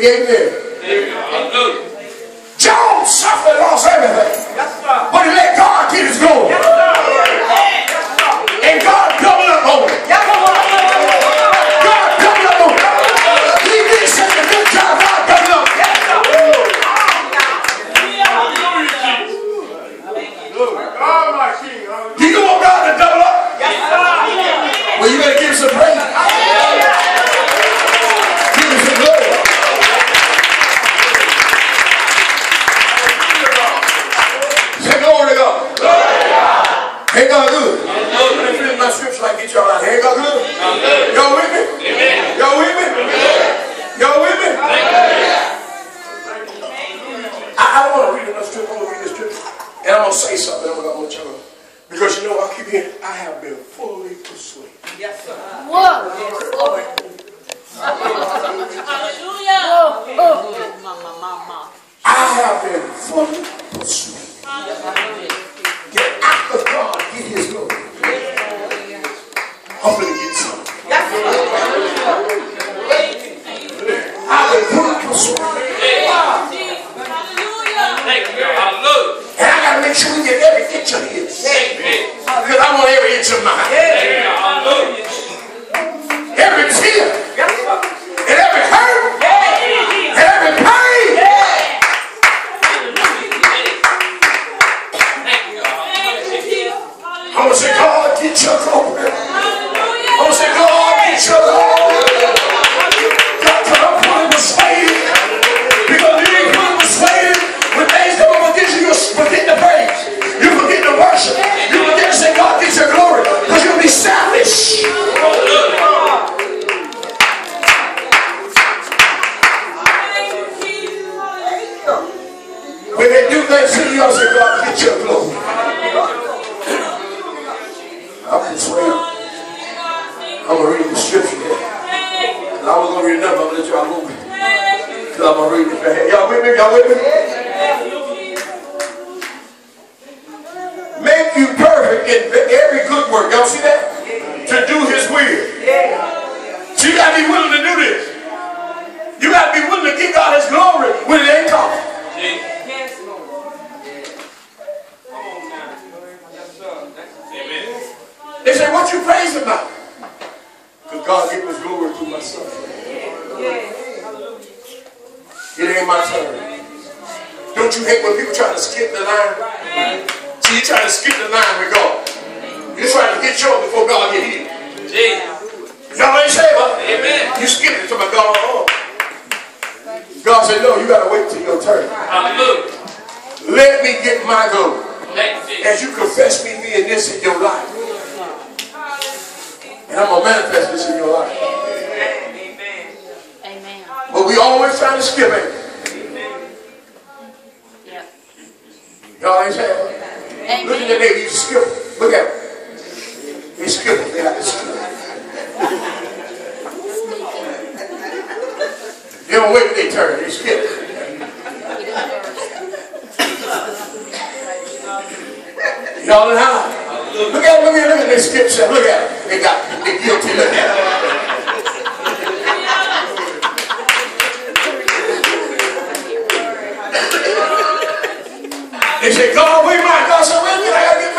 真是 ain't God do. I'm going to my scripture like get y'all out. Ain't God good? No, he's happy. Amen. Look at the neighbor, he's skillful. Look at him. He's skillful. They're not skillful. they don't wait till they turn. He's skillful. Y'all and I. Look at him, look at him, look at this skip Look at him. They got the guilty. Look at him. said, God, I gotta get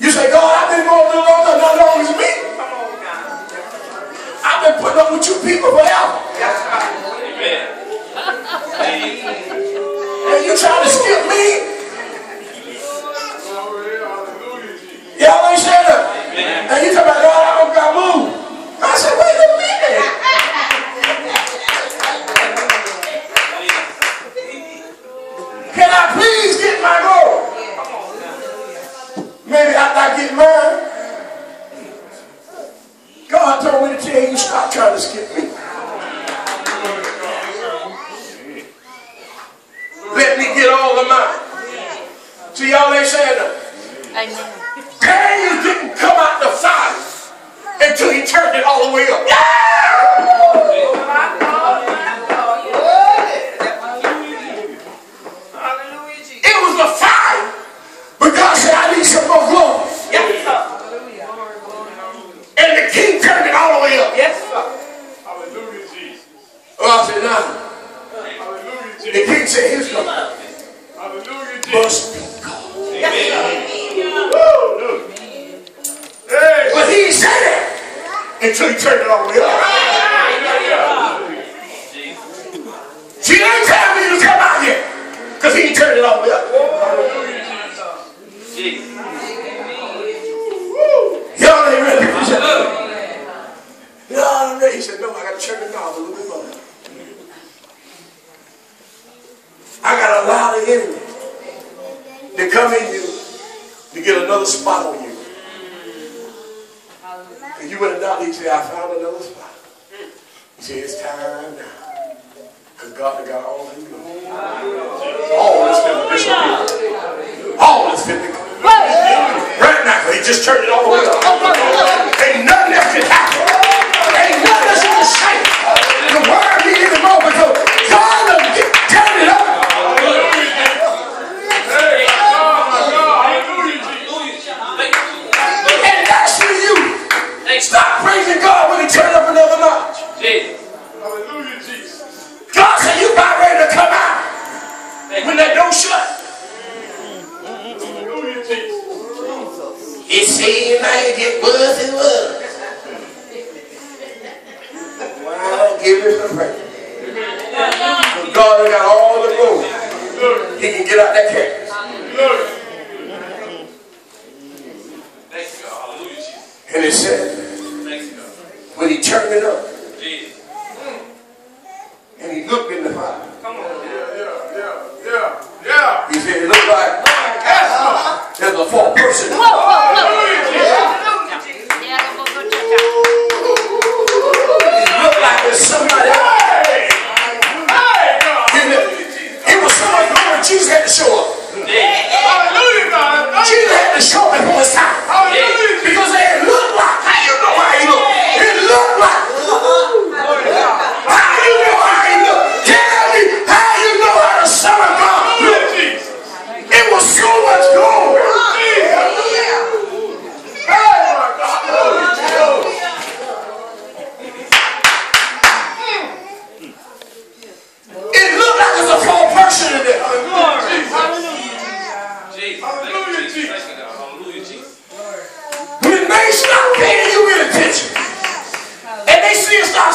You say, God, I've been going through long enough, not long as me. I've been putting up with you people forever. Amen. And you trying to skip me? Turn it off. just turn it all the way up. nga bind fa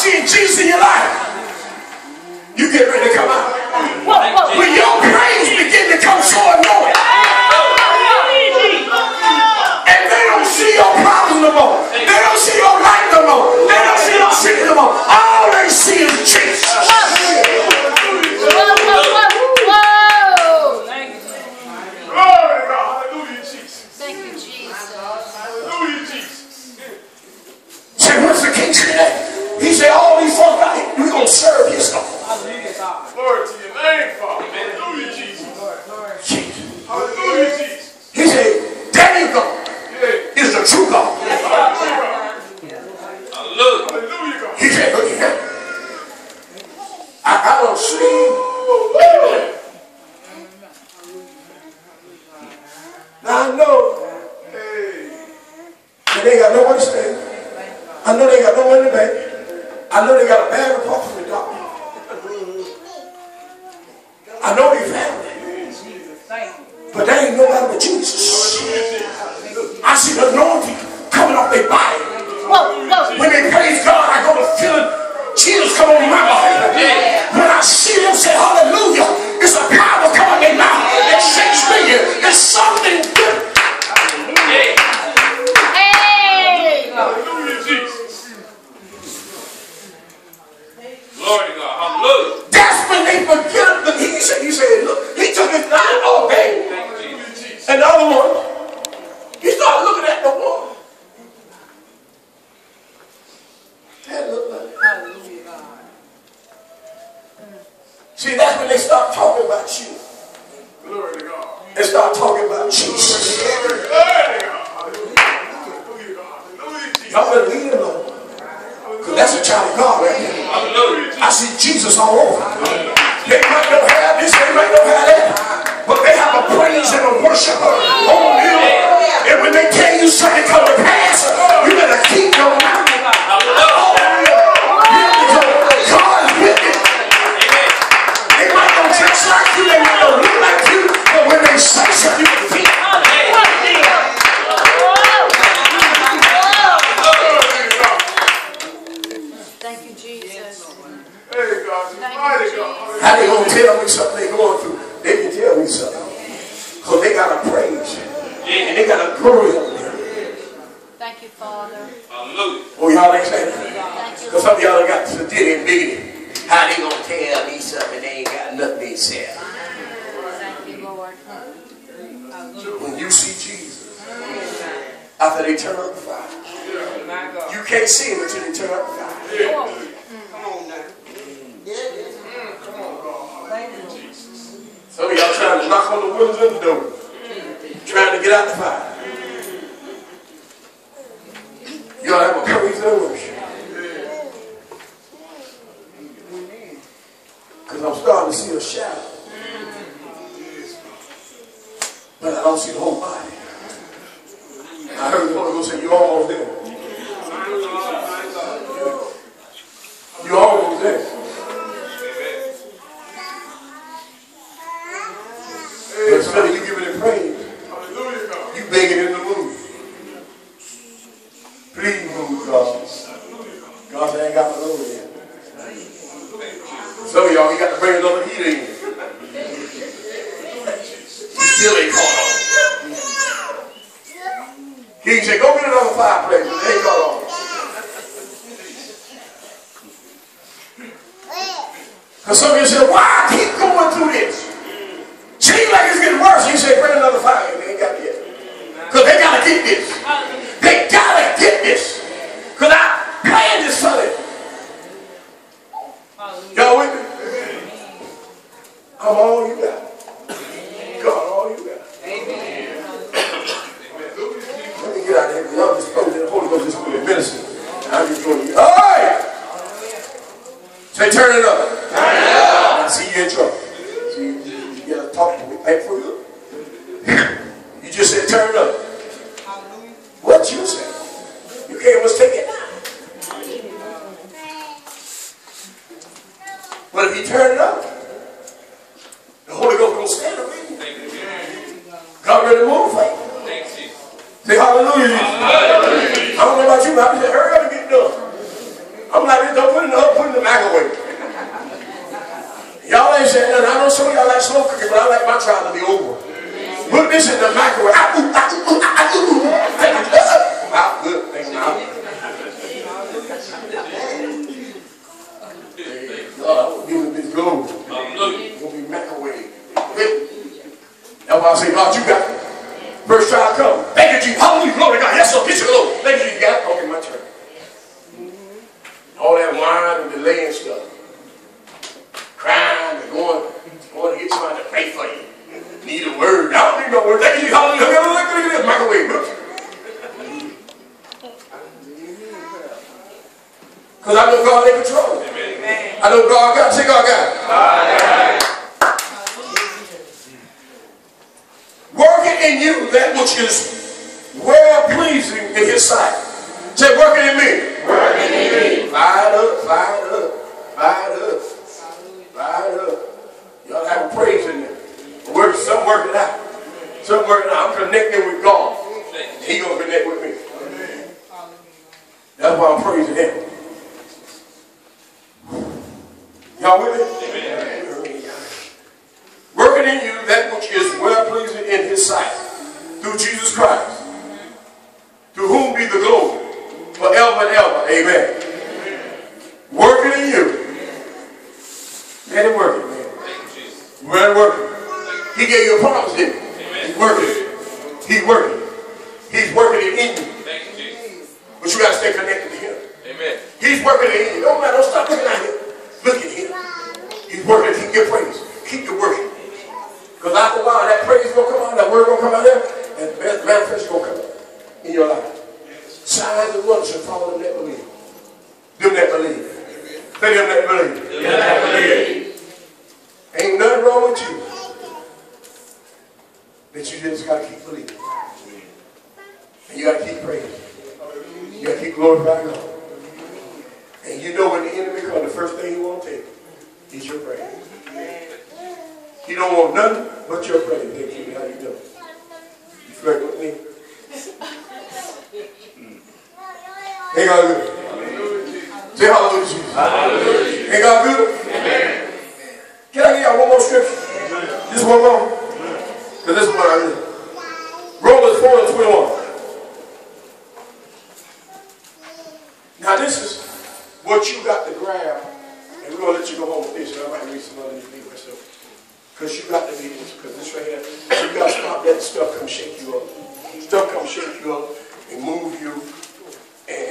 seeing Jesus in your life, you get ready to come out. When your praise begin to come forward, Lord, and they don't see your problem no more, they don't see your life no more, they don't see your sin no more, all they see is Jesus. serve his own. Glory to your name, Father. when they start talking about you. Glory to God. They start talking about Jesus. Glory to God. Glory to Jesus. Y'all better leave it alone. Because that's a child of God right there. I see Jesus all over. They might not have this, they might not have that. But they have a praise and a worshiper on them. And when they tell you something come to pass, you better keep your mouth. precise of your feet. Thank you, Jesus. How they gonna tell me something? after they fire. Yeah. You can't see him, but you can turn up the fire. Yeah. Come on, come on now. Mm, come on, God. Some of y'all trying to knock on the windows of the door. Trying to get out the fire. turn it up. And when dizer, say, Lord, you got About praising him.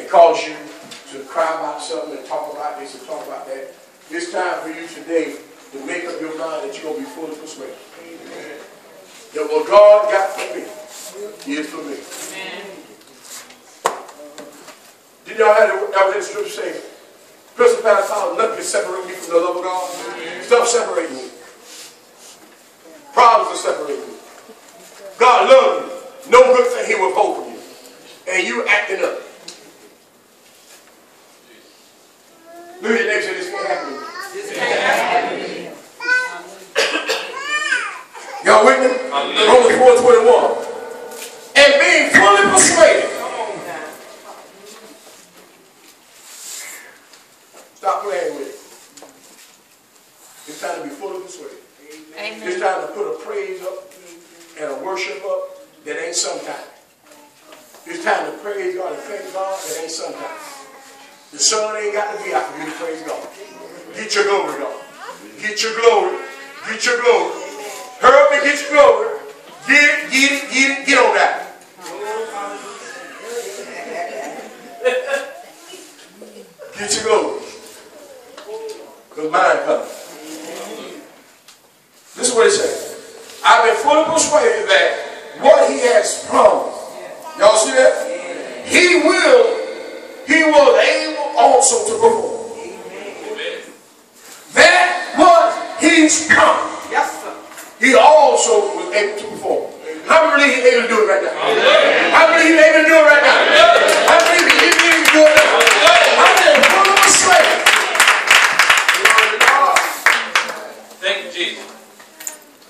Cause you to cry about something and talk about this and talk about that. It's time for you today to make up your mind that you're going to be fully persuaded. That what God got for me is for me. Did y'all y'all had the scripture say, principalities, power, nothing can separate me from the love of God? Stuff separating me. Problems are separating me. God loves you. No good thing he will hold from you. And you acting up. At your neighbor say, this can't happen. Y'all with me? Romans 4 21. And being fully persuaded. Stop playing with it. It's time to be fully persuaded. It's time to put a praise up and a worship up that ain't sometime. It's time to praise God and thank God that ain't sometime. The sun ain't got to be out for you to praise God. Get your glory, God. Get your glory. Get your glory. Hurry up and get your glory. Get it, get it, get it, get on that. Get your glory. Because mine coming. This is what he said. I've been fully persuaded that what he has promised. Y'all see that? He will, he will also to perform. That was he's promised. Yes, sir. He also was able to perform. How many believe he's able to do it right now? How many he's able to do it right now? How many he's able to do it now? How many fully persuaded? Thank you, Jesus.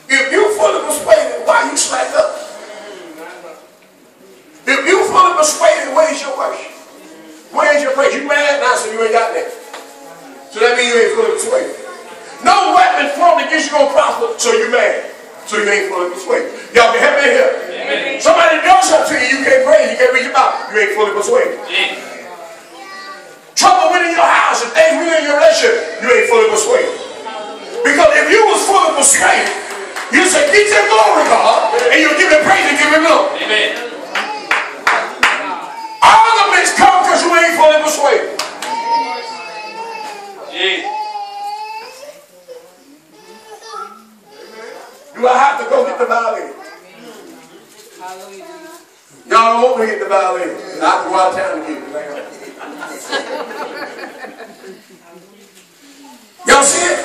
If you fully persuaded, why you slack up? If you fully persuaded, where's your worship? Where's your praise? You mad now, so you ain't got that. So that means you ain't fully persuaded. No weapon formed against you gonna prosper, so you mad. So you ain't fully persuaded. Y'all can help me here. Somebody does something to you, you can't praise, you can't reach your mouth. You ain't fully persuaded. Jesus. Trouble within your house and things within your relationship, you ain't fully persuaded. Because if you was fully persuaded, you say, get your glory, God, and you give him praise and give him glory. Amen. Arguments come because you ain't fully persuaded. Jesus. Do I have to go get the violin? Y'all want me to get the violin. I have to go out of town to get it. Y'all see it?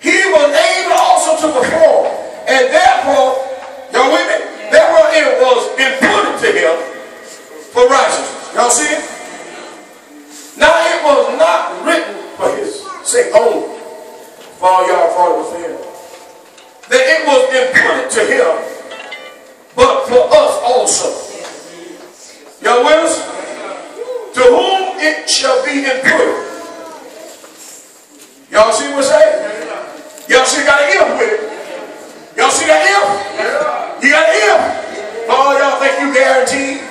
He was able also to perform. And therefore, y'all with me? Therefore it was imputed to him for righteousness. Y'all see it? Now it was not written for his sake only. For all y'all thought it was him. That it was imputed to him, but for us also. Y'all with us? To whom it shall be imputed. Y'all see what I'm saying? Y'all see got an if with it. Y'all see that if? You got an if. For oh, all y'all think you guaranteed.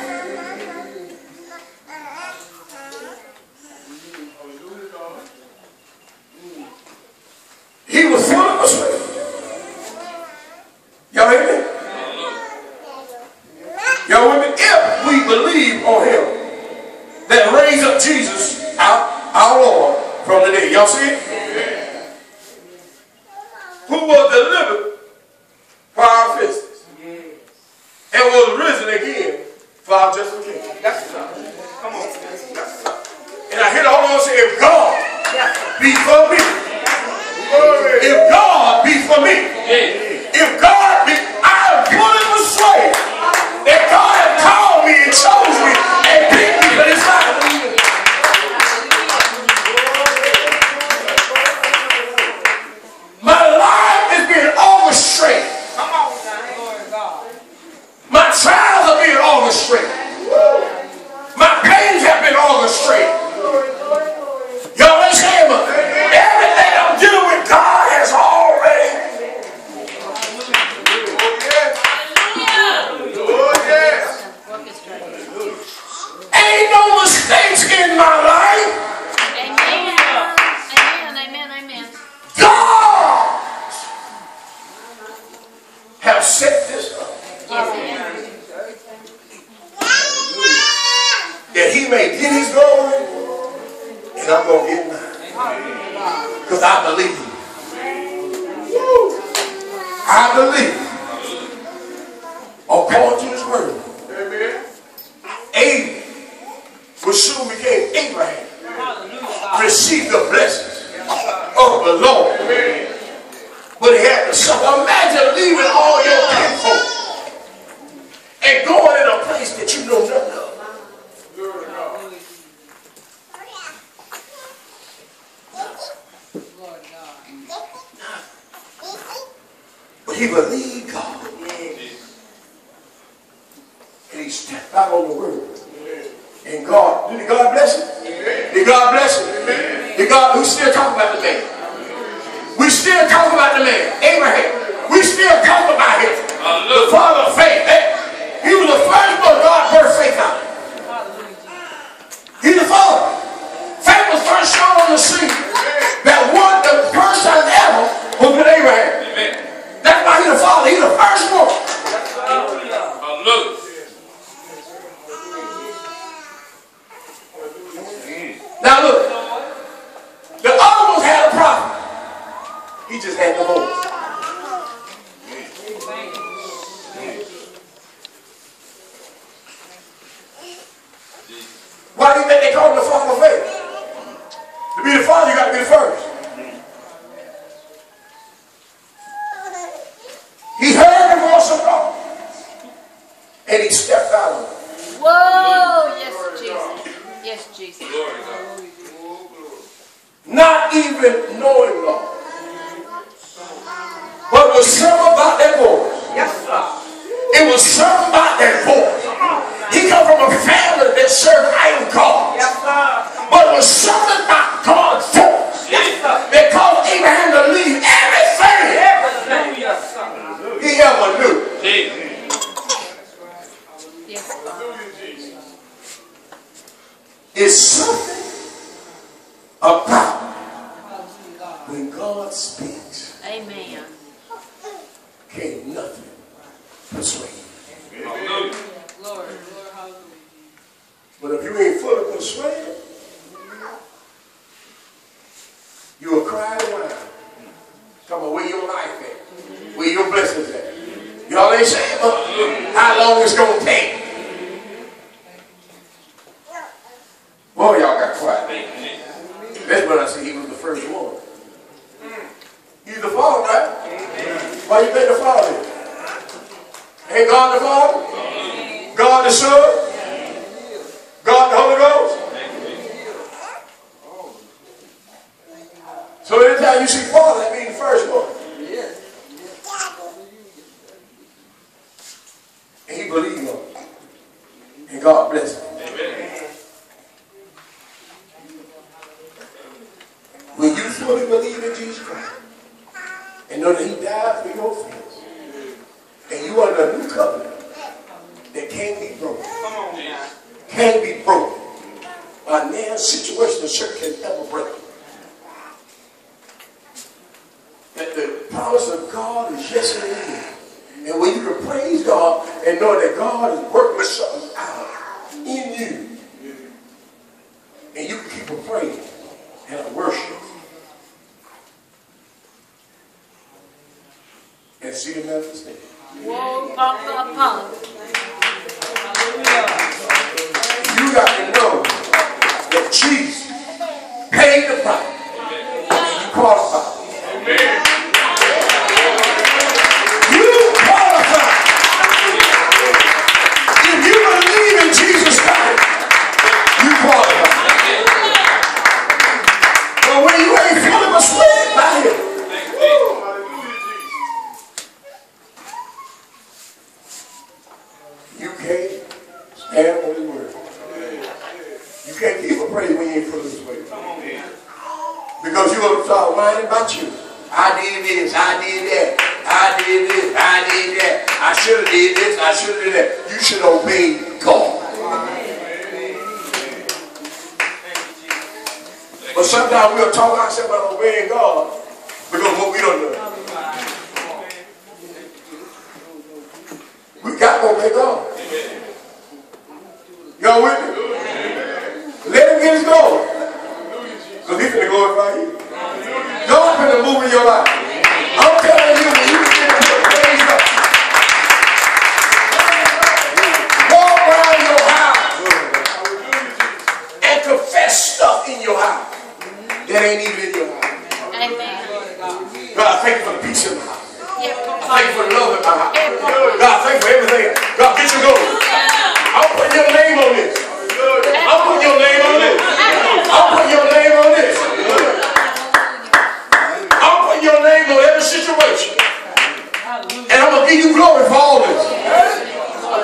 blessings of the Lord. But he had to suffer. Imagine leaving all your people and going in a place that you know nothing of. But he believed God. And he stepped out on the word. And God, did God bless him? Did God bless him? The God who still talk about the man. We still talk about the man, Abraham. We still talk about him. The father of faith. Eh? He was the first firstborn God birth faith out. He's the father. Faith was first shown on the scene. That one, the first time ever was with Abraham. That's why he's the father. He's the first one. you see, Father, and see the manifestation. You got to know that Jesus paid the price. and You qualify. Amen. sometimes we'll talk ourselves out of obeying God because what we don't know. We got to obey God. Y'all with me? Let him get his glory. Because he's going to glorify you. God's going to move in your life.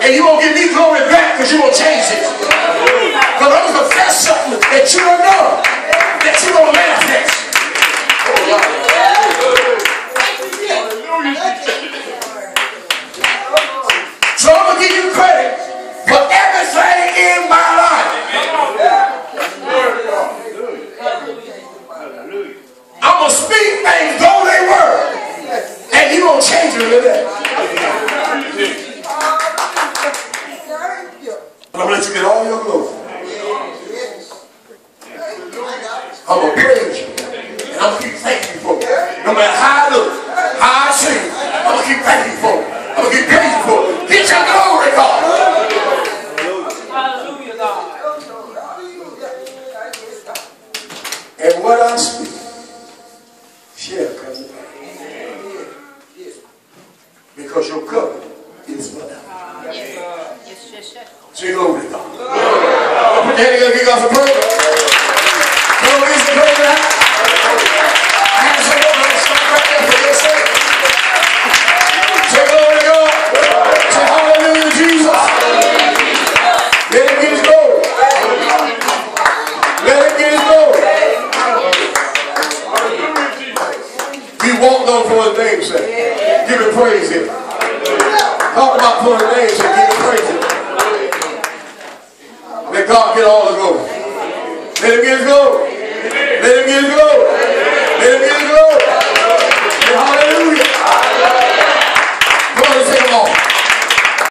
and you won't give me glory back because you won't change it. Because I'm going to confess something that you don't know, that you don't manifest. So I'm going to give you credit for everything in my life. I'm going to speak things though they were. And you won't change them today. what I'm speaking.